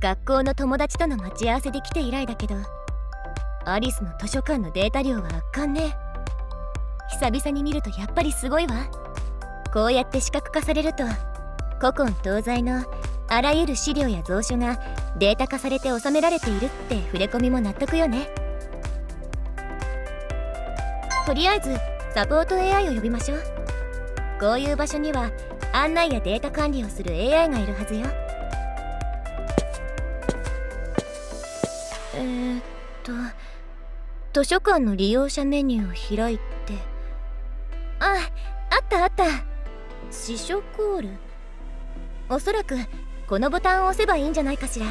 学校の友達との待ち合わせで来て以来だけどアリスの図書館のデータ量は圧巻ね。久々に見るとやっぱりすごいわ。こうやって視覚化されると古今東西のあらゆる資料や蔵書がデータ化されて収められているって触れ込みも納得よね。とりあえずサポート AI を呼びましょう。こういう場所には案内やデータ管理をする AI がいるはずよ。図書館の利用者メニューを開いて。ああったあった。司書コール？おそらくこのボタンを押せばいいんじゃないかしら。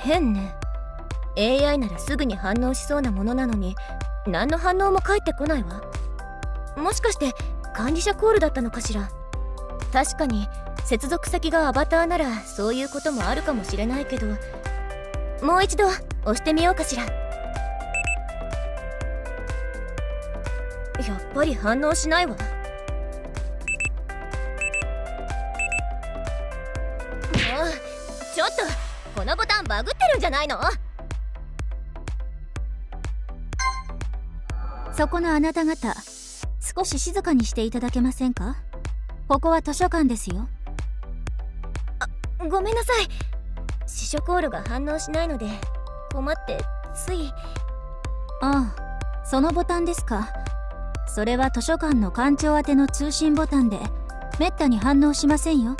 変ね。AI ならすぐに反応しそうなものなのに何の反応も返ってこないわ。もしかして管理者コールだったのかしら？確かに接続先がアバターならそういうこともあるかもしれないけどもう一度押してみようかしら。やっぱり反応しないわ。ちょっとこのボタンバグってるんじゃないの？そこのあなた方少し静かにしていただけませんか？ここは図書館ですよ。あごめんなさい司書コールが反応しないので困ってつい。ああそのボタンですか。それは図書館の館長宛ての通信ボタンでめったに反応しませんよ。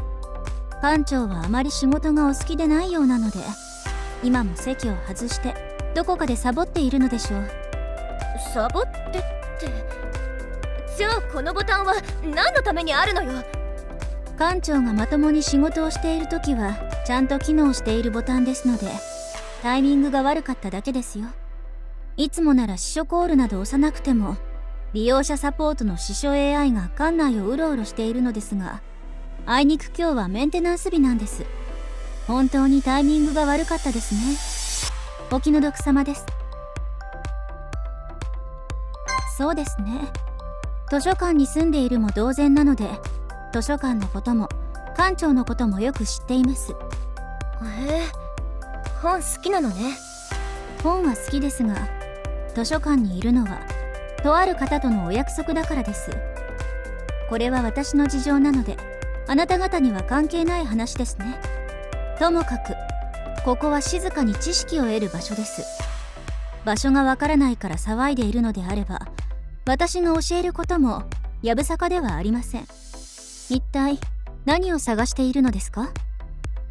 館長はあまり仕事がお好きでないようなので今も席を外してどこかでサボっているのでしょう。サボってってじゃあこのボタンは何のためにあるのよ。館長がまともに仕事をしている時はちゃんと機能しているボタンですのでタイミングが悪かっただけですよ。いつもなら司書コールなど押さなくても利用者サポートの司書 AI が館内をうろうろしているのですがあいにく今日はメンテナンス日なんです。本当にタイミングが悪かったですね。お気の毒様です。そうですね。図書館に住んでいるも同然なので図書館のことも館長のこともよく知っています。へえ本好きなのね。本は好きですが図書館にいるのはとある方とのお約束だからです。これは私の事情なのであなた方には関係ない話ですね。ともかくここは静かに知識を得る場所です。場所がわからないから騒いでいるのであれば私が教えることもやぶさかではありません。一体何を探しているのですか？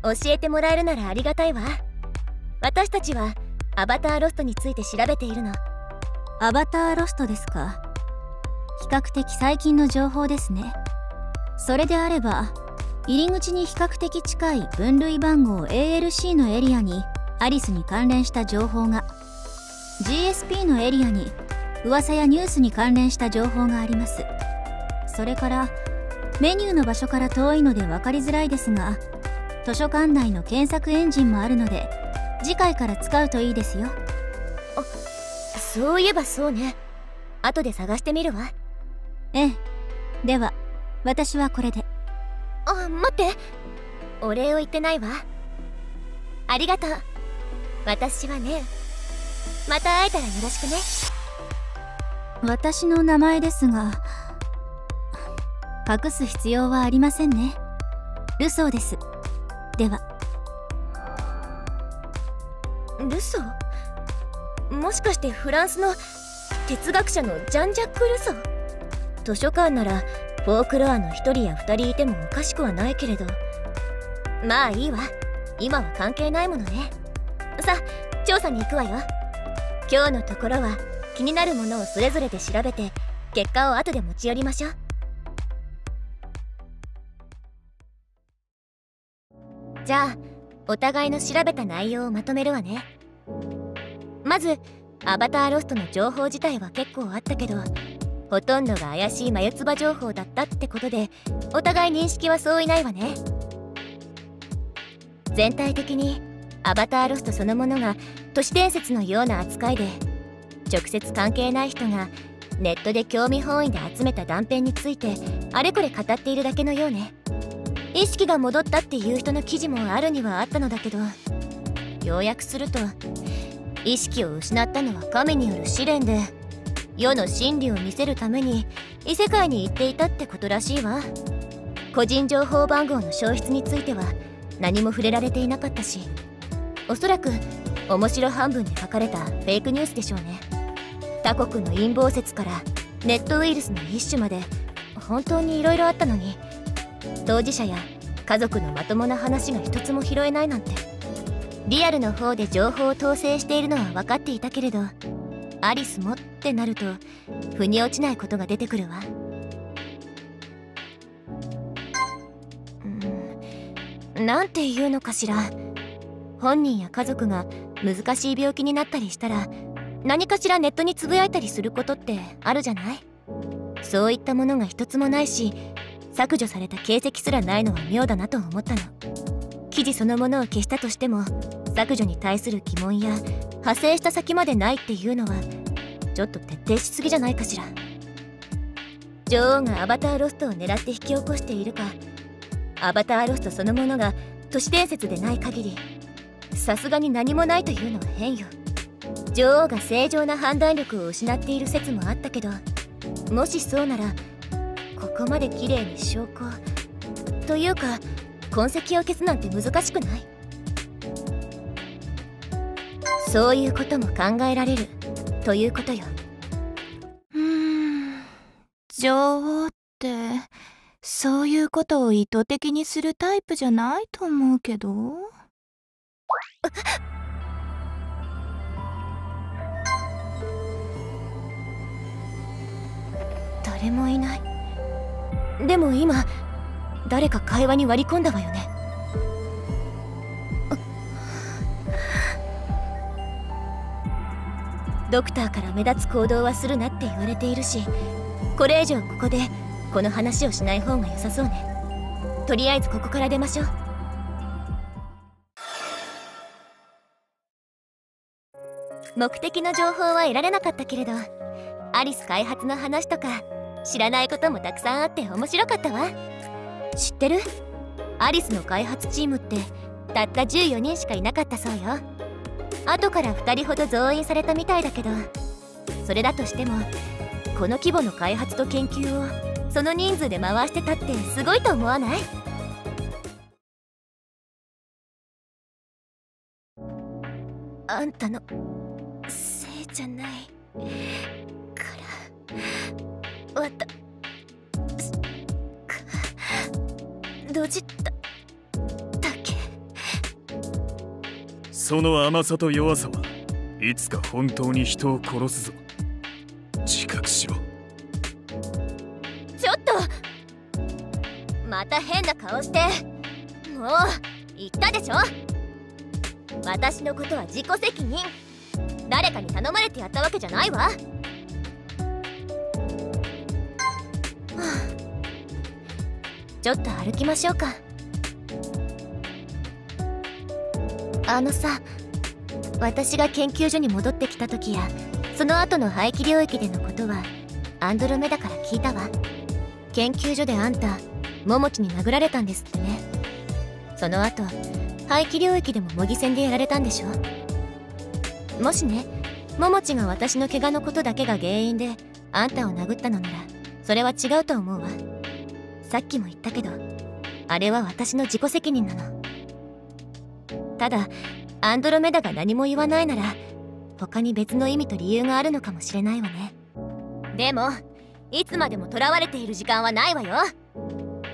教えてもらえるならありがたいわ。私たちはアバターロストについて調べているの。アバターロストですか？比較的最近の情報ですね。それであれば入り口に比較的近い分類番号 ALC のエリアにアリスに関連した情報が GSP のエリアに噂やニュースに関連した情報があります。それからメニューの場所から遠いので分かりづらいですが図書館内の検索エンジンもあるので次回から使うといいですよ。あそういえばそうね。後で探してみるわ。ええ。では私はこれで。あ待って。お礼を言ってないわ。ありがとう。私はねまた会えたらよろしくね。私の名前ですが隠す必要はありませんね。ルソーです。では。ルソー？もしかしてフランスの哲学者のジャン・ジャック・ルソー？図書館ならフォークロアの1人や2人いてもおかしくはないけれど。まあいいわ。今は関係ないものね。さあ調査に行くわよ。今日のところは気になるものをそれぞれで調べて結果を後で持ち寄りましょう。じゃあお互いの調べた内容をまとめるわね。まずアバターロストの情報自体は結構あったけどほとんどが怪しい眉唾情報だったってことでお互い認識は相違ないわね。全体的にアバターロストそのものが都市伝説のような扱いで直接関係ない人がネットで興味本位で集めた断片についてあれこれ語っているだけのようね。意識が戻ったっていう人の記事もあるにはあったのだけど要約すると意識を失ったのは神による試練で世の真理を見せるために異世界に行っていたってことらしいわ。個人情報番号の消失については何も触れられていなかったしおそらく面白半分で書かれたフェイクニュースでしょうね。他国の陰謀説からネットウイルスの一種まで本当に色々あったのに当事者や家族のまともな話が一つも拾えないなんて。リアルの方で情報を統制しているのは分かっていたけれどアリスもってなると腑に落ちないことが出てくるわ。うん。なんて言うのかしら。本人や家族が難しい病気になったりしたら何かしらネットにつぶやいたりすることってあるじゃない？そういったものが一つもないし削除された形跡すらないのは妙だなと思ったの。記事そのものを消したとしても削除に対する疑問や派生した先までないっていうのはちょっと徹底しすぎじゃないかしら。女王がアバターロストを狙って引き起こしているかアバターロストそのものが都市伝説でない限りさすがに何もないというのは変よ。女王が正常な判断力を失っている説もあったけどもしそうならここまで綺麗に証拠というか痕跡を消すなんて難しくない。そういうことも考えられる。ということよ。うーん。女王ってそういうことを意図的にするタイプじゃないと思うけど。誰もいないでも今誰か会話に割り込んだわよね。ドクターから目立つ行動はするなって言われているしこれ以上ここでこの話をしない方が良さそうね。とりあえずここから出ましょう。目的の情報は得られなかったけれどアリス開発の話とか知らないこともたくさんあって面白かったわ。知ってる？アリスの開発チームってたった14人しかいなかったそうよ。後から2人ほど増員されたみたいだけどそれだとしてもこの規模の開発と研究をその人数で回してたってすごいと思わない？あんたのせいじゃない。わたドジった。だけその甘さと弱さはいつか本当に人を殺すぞ。自覚しろ。ちょっと。また変な顔して。もう言ったでしょ。私のことは自己責任。誰かに頼まれてやったわけじゃないわちょっと歩きましょうか。あのさ私が研究所に戻ってきた時やその後の排気領域でのことはアンドロメダから聞いたわ。研究所であんたモモチに殴られたんですってね。その後排気領域でも模擬戦でやられたんでしょ。もしねモモチが私の怪我のことだけが原因であんたを殴ったのならそれは違うと思うわ。さっきも言ったけどあれは私の自己責任なの。ただアンドロメダが何も言わないなら他に別の意味と理由があるのかもしれないわね。でもいつまでも囚われている時間はないわよ。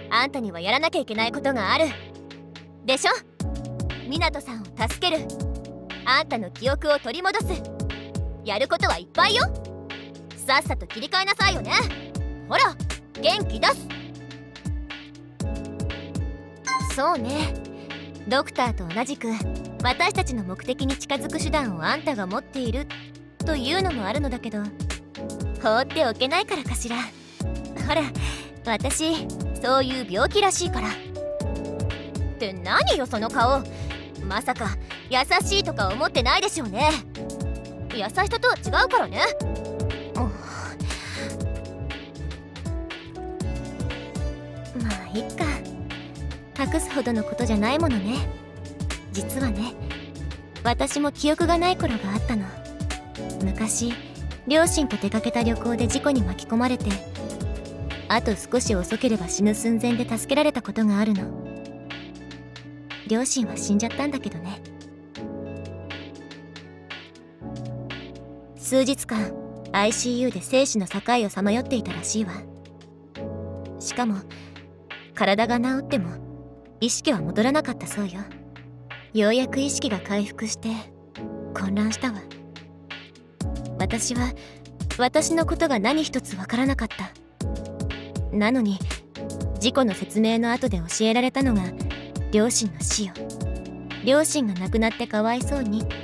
あんたにはやらなきゃいけないことがある。でしょ？湊さんを助ける。あんたの記憶を取り戻す。やることはいっぱいよ。さっさと切り替えなさいよね。ほら元気出す。そうね。ドクターと同じく私たちの目的に近づく手段をあんたが持っているというのもあるのだけど放っておけないからかしら。ほら私そういう病気らしいから。って何よその顔。まさか優しいとか思ってないでしょうね。優しさとは違うからね。まあいっか。隠すほどのことじゃないものね。実はね私も記憶がない頃があったの。昔両親と出かけた旅行で事故に巻き込まれてあと少し遅ければ死ぬ寸前で助けられたことがあるの。両親は死んじゃったんだけどね。数日間 ICU で生死の境をさまよっていたらしいわ。しかも体が治っても意識は戻らなかったそうよ。ようやく意識が回復して混乱したわ。私は私のことが何一つわからなかった。なのに事故の説明の後で教えられたのが両親の死よ。両親が亡くなってかわいそうにって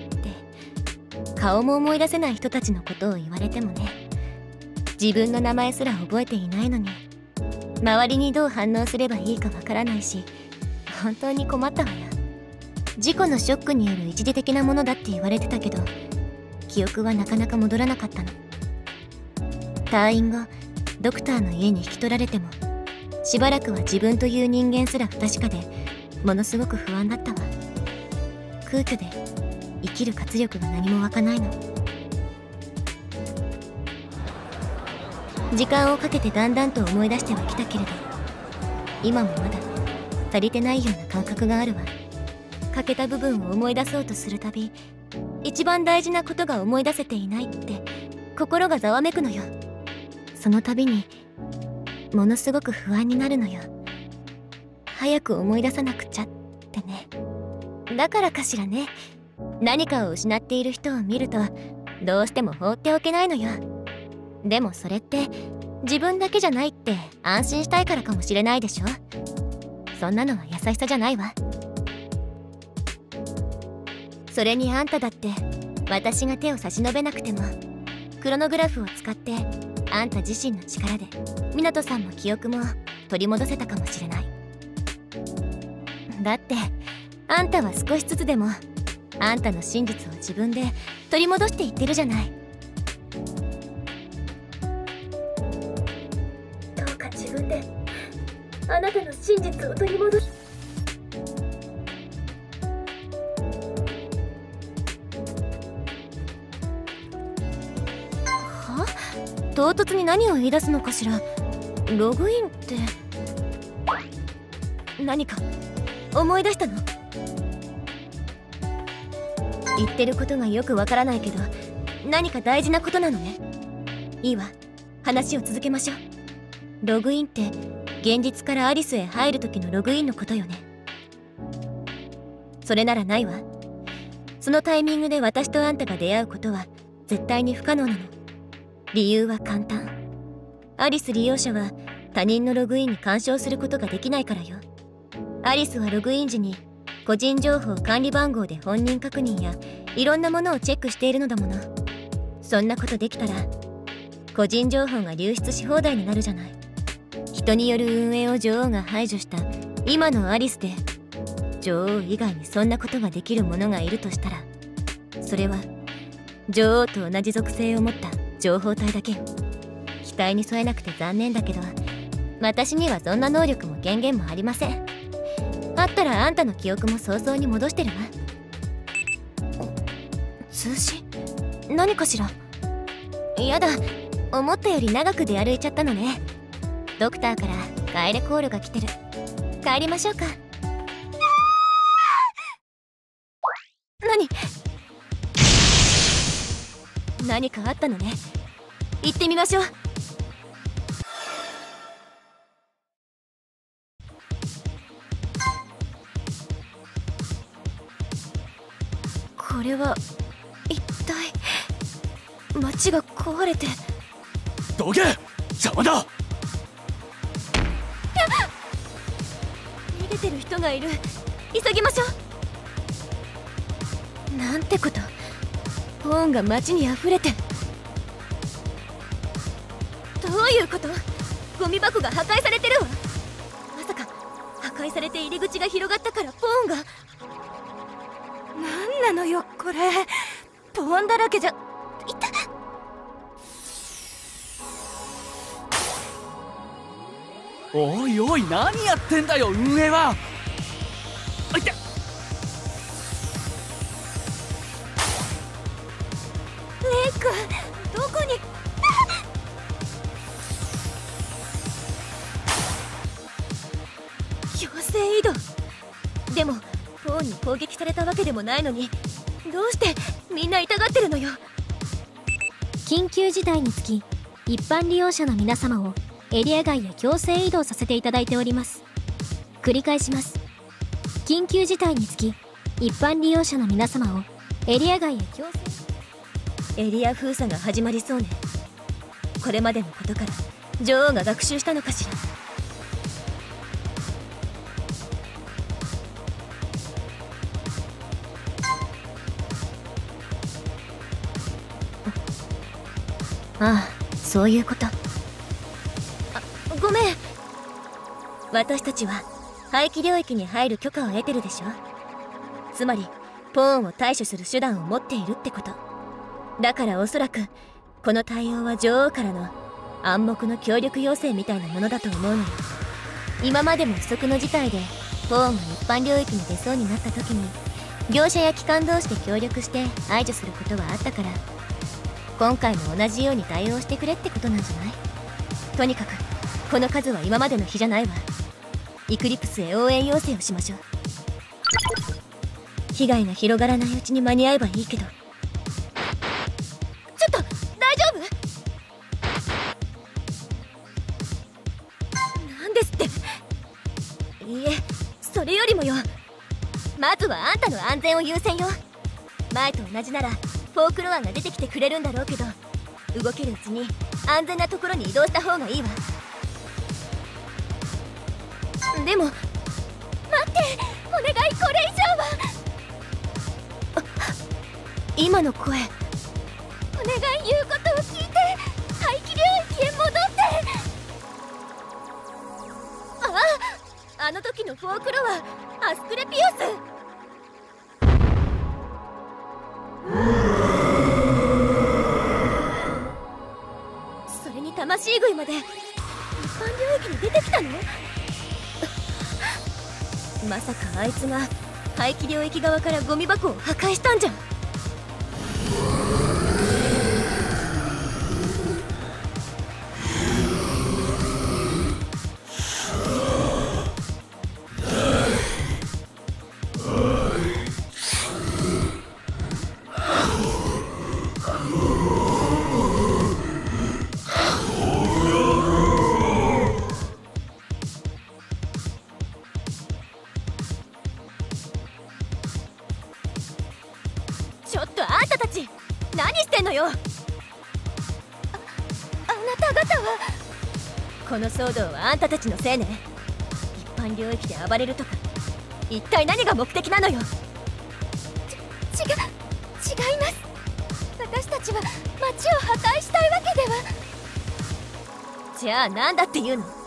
顔も思い出せない人たちのことを言われてもね自分の名前すら覚えていないのに周りにどう反応すればいいかわからないし本当に困ったわよ。事故のショックによる一時的なものだって言われてたけど記憶はなかなか戻らなかったの。退院後ドクターの家に引き取られてもしばらくは自分という人間すら不確かでものすごく不安だったわ。空虚で生きる活力が何も湧かないの。時間をかけてだんだんと思い出してはきたけれど今もまだ足りてないような感覚があるわ。欠けた部分を思い出そうとするたび一番大事なことが思い出せていないって心がざわめくのよ。その度にものすごく不安になるのよ。早く思い出さなくちゃってね。だからかしらね何かを失っている人を見るとどうしても放っておけないのよ。でもそれって自分だけじゃないって安心したいからかもしれないでしょ。そんなのは優しさじゃないわ。それにあんただって私が手を差し伸べなくてもクロノグラフを使ってあんた自身の力で湊さんの記憶も取り戻せたかもしれない。だってあんたは少しずつでもあんたの真実を自分で取り戻していってるじゃない。あなたの真実を取り戻しは？唐突に何を言い出すのかしら？ログインって。何か思い出したの？言ってることがよくわからないけど何か大事なことなのね。いいわ。話を続けましょう。ログインって現実からアリスへ入る時のログインのことよね。それならないわ。そのタイミングで私とあんたが出会うことは絶対に不可能なの。理由は簡単。アリス利用者は他人のログインに干渉することができないからよ。アリスはログイン時に個人情報管理番号で本人確認やいろんなものをチェックしているのだもの。そんなことできたら個人情報が流出し放題になるじゃない。人による運営を女王が排除した今のアリスで女王以外にそんなことができる者がいるとしたらそれは女王と同じ属性を持った情報体だけ。期待に添えなくて残念だけど私にはそんな能力も権限もありません。あったらあんたの記憶も早々に戻してるわ。通信？何かしら？やだ。思ったより長く出歩いちゃったのね。ドクターから帰れコールが来てる。帰りましょうか。何？何かあったのね。行ってみましょう。これは一体？街が壊れて。どけ！邪魔だ！逃げてる人がいる。急ぎましょう。なんてこと。ポーンが街に溢れて。どういうこと。ゴミ箱が破壊されてるわ。まさか破壊されて入り口が広がったからポーンが。なんなのよこれ。ポーンだらけじゃ。おいおい何やってんだよ運営は。あいたレイ君どこに？強制移動。でもフォーンに攻撃されたわけでもないのにどうしてみんな痛がってるのよ？緊急事態につき一般利用者の皆様をエリア外へ強制移動させていただいております。繰り返します。緊急事態につき一般利用者の皆様をエリア外へ強制エリア封鎖が始まりそうね。これまでのことから女王が学習したのかしら。ああそういうこと。私たちは排気領域に入る許可を得てるでしょつまりポーンを対処する手段を持っているってこと。だからおそらくこの対応は女王からの暗黙の協力要請みたいなものだと思うのよ。今までも不測の事態でポーンが一般領域に出そうになった時に業者や機関同士で協力して排除することはあったから今回も同じように対応してくれってことなんじゃない？とにかくこの数は今までの比じゃないわ。イクリプスへ応援要請をしましょう。被害が広がらないうちに間に合えばいいけど。ちょっと大丈夫？なんですって。いいえそれよりもよ。まずはあんたの安全を優先よ。前と同じならフォークロアが出てきてくれるんだろうけど。動けるうちに安全なところに移動した方がいいわ。でも待ってお願いこれ以上は。今の声。お願い言うことを聞いて排気領域へ戻って。あああの時のフォークロアアスクレピオス。それに魂食いまで一般領域に出てきたの？まさかあいつが排気領域側からゴミ箱を破壊したんじゃ。んあんたたち何してんのよ？ああなた方は？この騒動はあんたたちのせいね。一般領域で暴れるとか一体何が目的なのよ？ち違違います。私たちは街を破壊したいわけでは。じゃあ何だっていうの？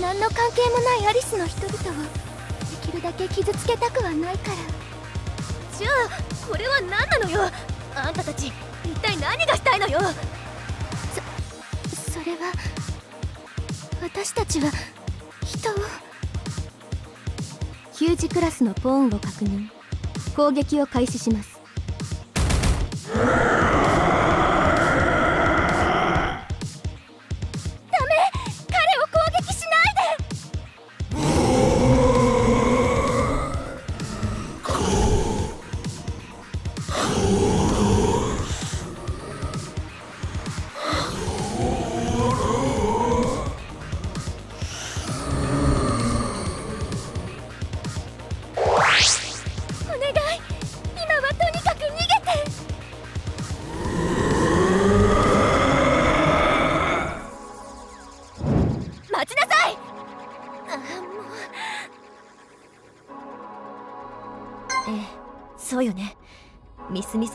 何の関係もないアリスの人々を。できるだけ傷つけたくはないから。じゃあこれは何なのよ？あんたたち一体何がしたいのよ？そそれは私たちは人を。ヒュージクラスのポーンを確認。攻撃を開始します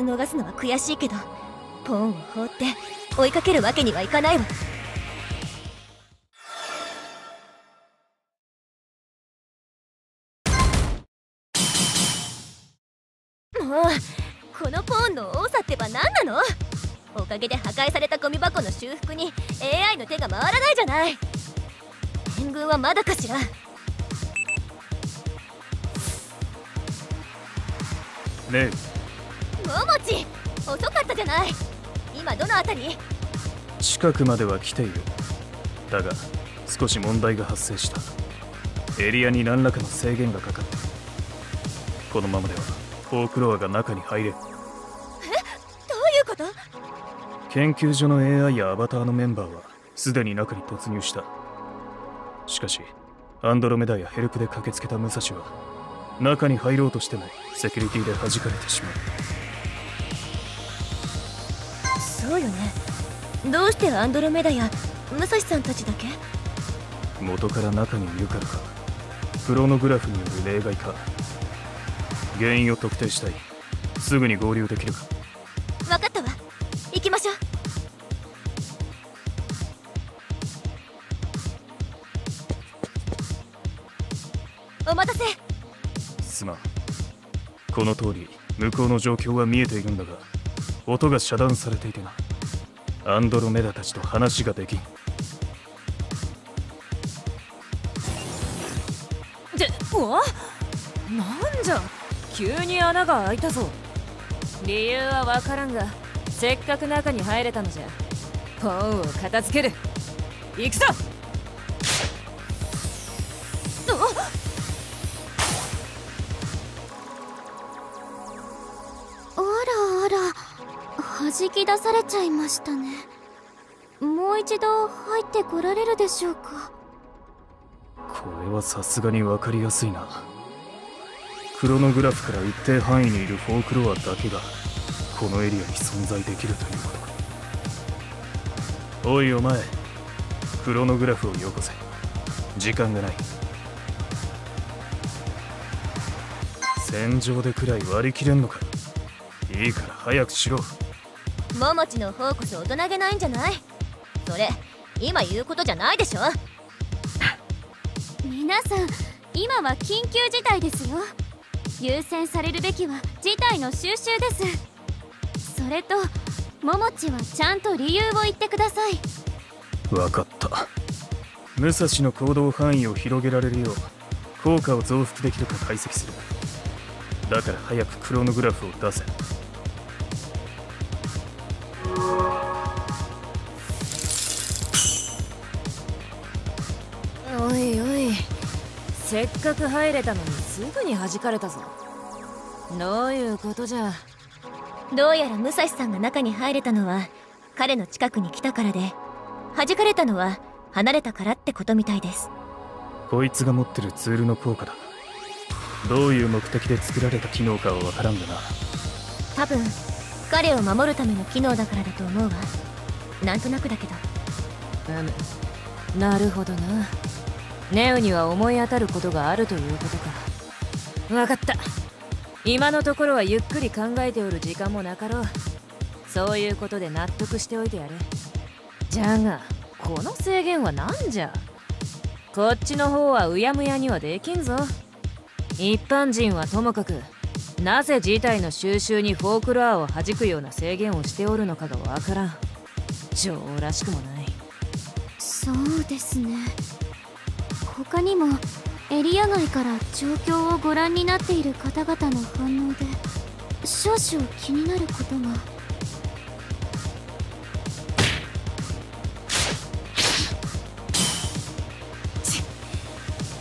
逃すのは悔しいけどポーンを放って追いかけるわけにはいかないわ。もうこのポーンの多さってば何なの？おかげで破壊されたゴミ箱の修復に AI の手が回らないじゃない。援軍はまだかしら。ねえもち遅かったじゃない今どの辺り近くまでは来ているだが少し問題が発生したエリアに何らかの制限がかかってるこのままではフォークロアが中に入れんどういうこと研究所の AI やアバターのメンバーはすでに中に突入したしかしアンドロメダやヘルプで駆けつけた武蔵は中に入ろうとしてもセキュリティで弾かれてしまうそうよね。どうしてアンドロメダや武蔵さんたちだけ？元から中にいるからか。クロノグラフによる例外か。原因を特定したい。すぐに合流できるか。分かったわ。行きましょう。お待たせ。すまん。この通り向こうの状況は見えているんだが音が遮断されていてな。アンドロメダたちと話ができん。でわ？なんじゃ？急に穴が開いたぞ。理由は分からんがせっかく中に入れたのじゃ。ポンを片付ける。行くぞ！き出されちゃいましたね。もう一度入ってこられるでしょうか？これはさすがに分かりやすいな。クロノグラフから一定範囲にいるフォークロアだけがこのエリアに存在できるということおいお前クロノグラフをよこせ。時間がない。戦場でくらい割り切れんのか。いいから早くしろ。ももちの方こそ大人げないんじゃない？それ今言うことじゃないでしょ？皆さん今は緊急事態ですよ。優先されるべきは事態の収集です。それとももちはちゃんと理由を言ってください。分かった。武蔵の行動範囲を広げられるよう効果を増幅できるか解析する。だから早くクロノグラフを出せせっかく入れたのにすぐに弾かれたぞ。どういうことじゃ。どうやら武蔵さんが中に入れたのは彼の近くに来たからで弾かれたのは離れたからってことみたいです。こいつが持ってるツールの効果だ。どういう目的で作られた機能かは分からんがな。多分彼を守るための機能だからだと思うわ。なんとなくだけど。うむなるほどなネウには思い当たることがあるということか。分かった。今のところはゆっくり考えておる時間もなかろう。そういうことで納得しておいてやるじゃがこの制限は何じゃ。こっちの方はうやむやにはできんぞ。一般人はともかくなぜ事態の収集にフォークロアを弾くような制限をしておるのかがわからん。女王らしくもない。そうですね。他にもエリア外から状況をご覧になっている方々の反応で少々気になることが。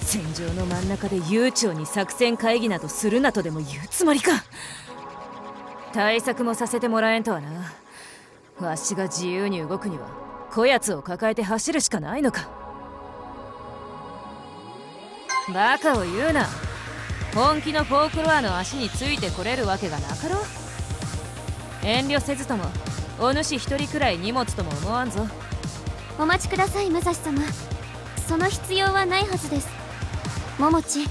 戦場の真ん中で悠長に作戦会議などするなとでも言うつもりか。対策もさせてもらえんとはな。わしが自由に動くにはこやつを抱えて走るしかないのか。バカを言うな。本気のフォークロアの足についてこれるわけがなかろう。遠慮せずともお主一人くらい荷物とも思わんぞ。お待ちください武蔵様。その必要はないはずです。桃地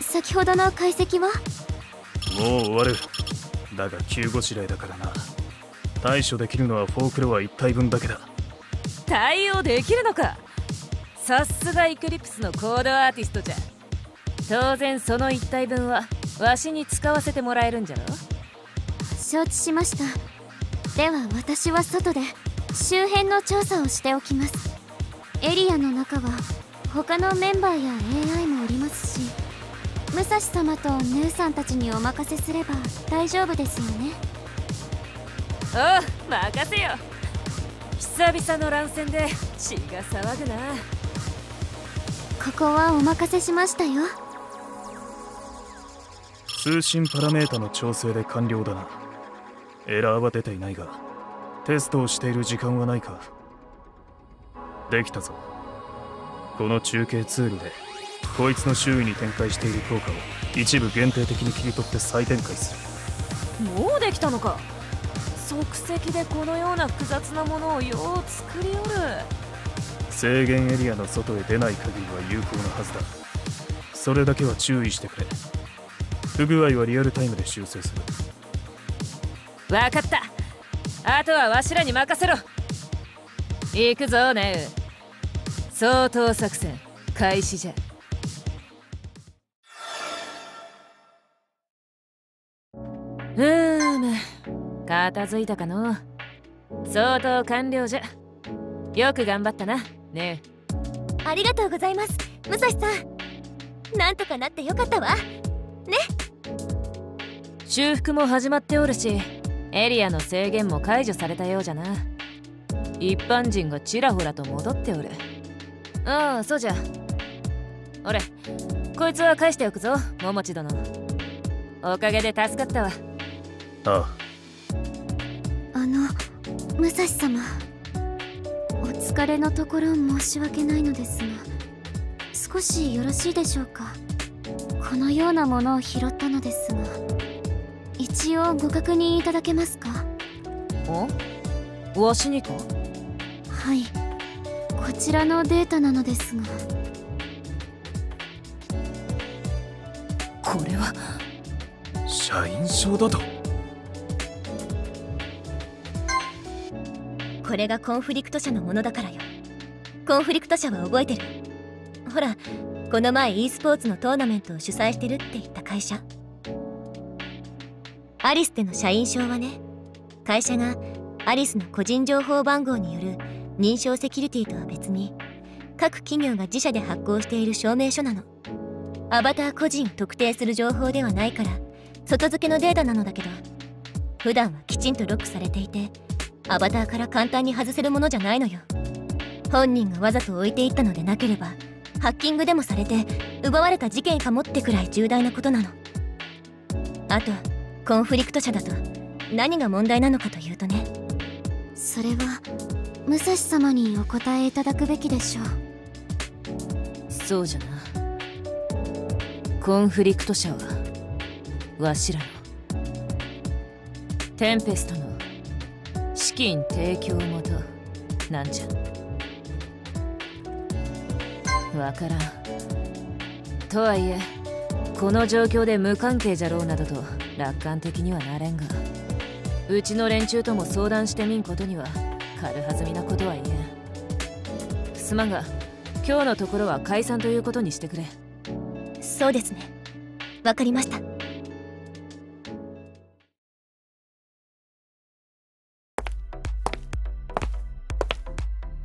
先ほどの解析は？もう終わる。だが急ごしらえだからな。対処できるのはフォークロア1体分だけだ。対応できるのか。さすがイクリプスのコードアーティストじゃ当然その1体分はわしに使わせてもらえるんじゃろ？承知しました。では私は外で周辺の調査をしておきます。エリアの中は他のメンバーや AI もおりますし武蔵様とヌーさんたちにお任せすれば大丈夫ですよね。おう任せよ。久々の乱戦で血が騒ぐな。ここはお任せしましたよ通信パラメータの調整で完了だな。エラーは出ていないがテストをしている時間はないか。できたぞ。この中継ツールでこいつの周囲に展開している効果を一部限定的に切り取って再展開する。もうできたのか。即席でこのような複雑なものをよう作りおる。制限エリアの外へ出ない限りは有効なはずだ。それだけは注意してくれ不具合はリアルタイムで修正する。分かった。あとはわしらに任せろ。行くぞネウ。相当作戦開始じゃ。うーむ片付いたかの。相当完了じゃ。よく頑張ったなねありがとうございます武蔵さん。なんとかなってよかったわ。ね修復も始まっておるしエリアの制限も解除されたようじゃな。一般人がちらほらと戻っておる。ああそうじゃ。俺こいつは返しておくぞ桃地殿。おかげで助かったわ。ああ。あの武蔵様。お疲れのところ申し訳ないのですが少しよろしいでしょうか。このようなものを拾ったのですが一応ご確認いただけますか？お？わしにか？はい。こちらのデータなのですが。これは社員証だと。これがコンフリクト社のものだからよ。コンフリクト社は覚えてる。ほらこの前 e スポーツのトーナメントを主催してるって言った会社アリスでの社員証はね会社がアリスの個人情報番号による認証セキュリティとは別に各企業が自社で発行している証明書なの。アバター個人を特定する情報ではないから外付けのデータなのだけど普段はきちんとロックされていてアバターから簡単に外せるものじゃないのよ。本人がわざと置いていったのでなければハッキングでもされて奪われた事件かもってくらい重大なことなの。あとコンフリクト社だと。何が問題なのかというとね。それは武蔵様にお答えいただくべきでしょう。そうじゃな。コンフリクト社はわしらの。テンペストの資金提供元なんじゃ。わからん。とはいえこの状況で無関係じゃろうなどと楽観的にはなれんが。うちの連中とも相談してみんことには軽はずみなことは言えん。すまんが今日のところは解散ということにしてくれ。そうですね。わかりました。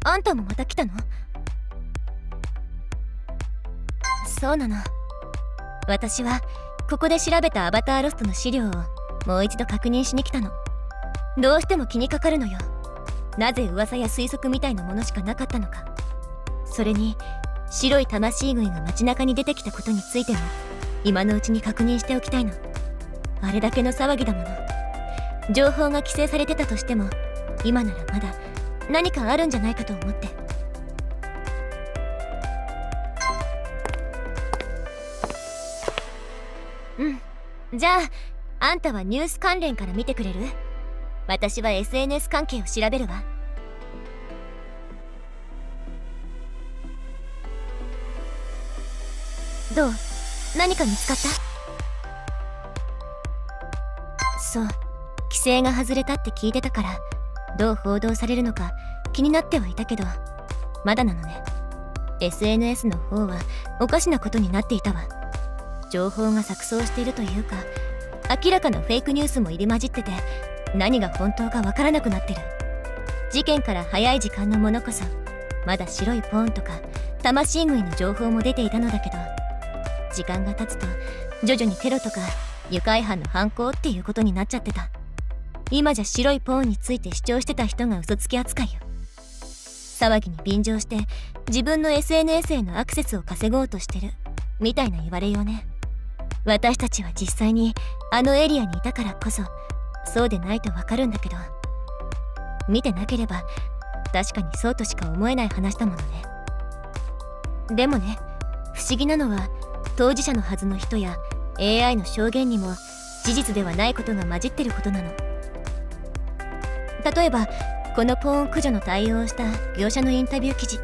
あんたもまた来たの？そうなの。私はここで調べたアバターロストの資料をもう一度確認しに来たの。どうしても気にかかるのよ。なぜ噂や推測みたいなものしかなかったのか。それに白い魂食いが街中に出てきたことについても今のうちに確認しておきたいの。あれだけの騒ぎだもの。情報が規制されてたとしても今ならまだ何かあるんじゃないかと思って。じゃああんたはニュース関連から見てくれる？私は SNS 関係を調べるわ。どう？何か見つかった？そう。規制が外れたって聞いてたからどう報道されるのか気になってはいたけどまだなのね。SNS の方はおかしなことになっていたわ。情報が錯綜しているというか明らかなフェイクニュースも入り混じってて何が本当かわからなくなってる。事件から早い時間のものこそまだ白いポーンとか魂食いの情報も出ていたのだけど時間が経つと徐々にテロとか愉快犯の犯行っていうことになっちゃってた。今じゃ白いポーンについて主張してた人が嘘つき扱いよ。騒ぎに便乗して自分の SNS へのアクセスを稼ごうとしてる。みたいな言われようね。私たちは実際にあのエリアにいたからこそそうでないとわかるんだけど見てなければ確かにそうとしか思えない話だものね。でもね不思議なのは当事者のはずの人や AI の証言にも事実ではないことが混じってることなの。例えばこのポーン駆除の対応をした業者のインタビュー記事。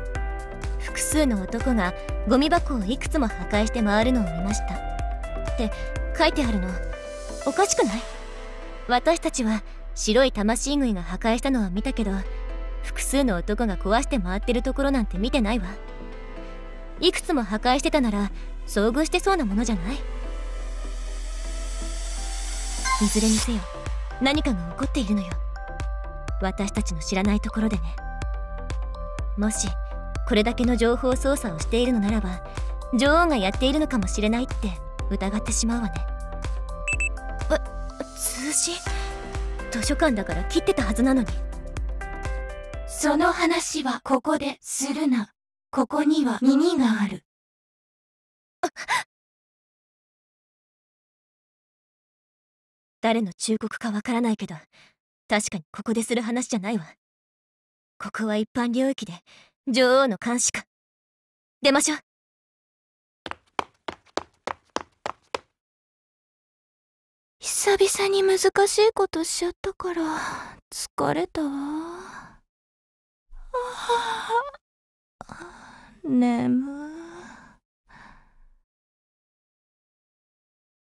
複数の男がゴミ箱をいくつも破壊して回るのを見ました。って書いてあるの。おかしくない？私たちは白い魂食いが破壊したのは見たけど複数の男が壊して回ってるところなんて見てないわ。いくつも破壊してたなら遭遇してそうなものじゃない？いずれにせよ何かが起こっているのよ。私たちの知らないところでね。もしこれだけの情報操作をしているのならば女王がやっているのかもしれないって。疑ってしまうわね。え通信？図書館だから切ってたはずなのに。その話はここでするな。ここには耳がある。誰の忠告かわからないけど確かにここでする話じゃないわ。ここは一般領域で女王の監視下。出ましょう久々に難しいことしちゃったから疲れたわ。ああ眠